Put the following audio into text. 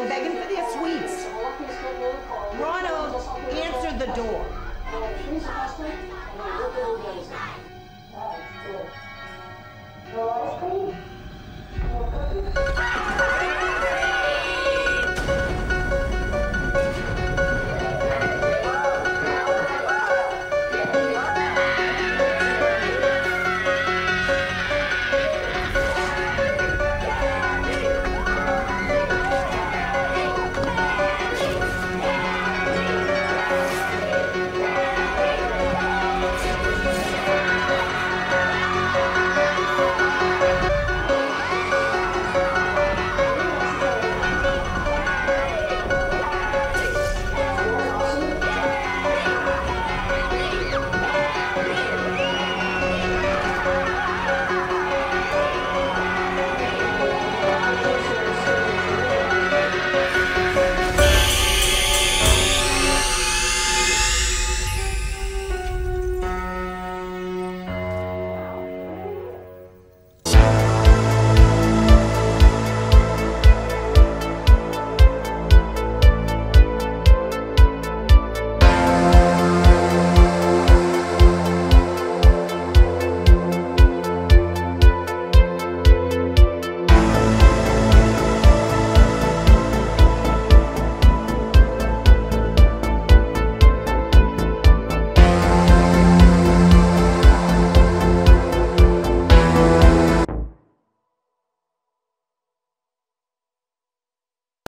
children begging for their sweets. Ronald, answered the door. No ice cream?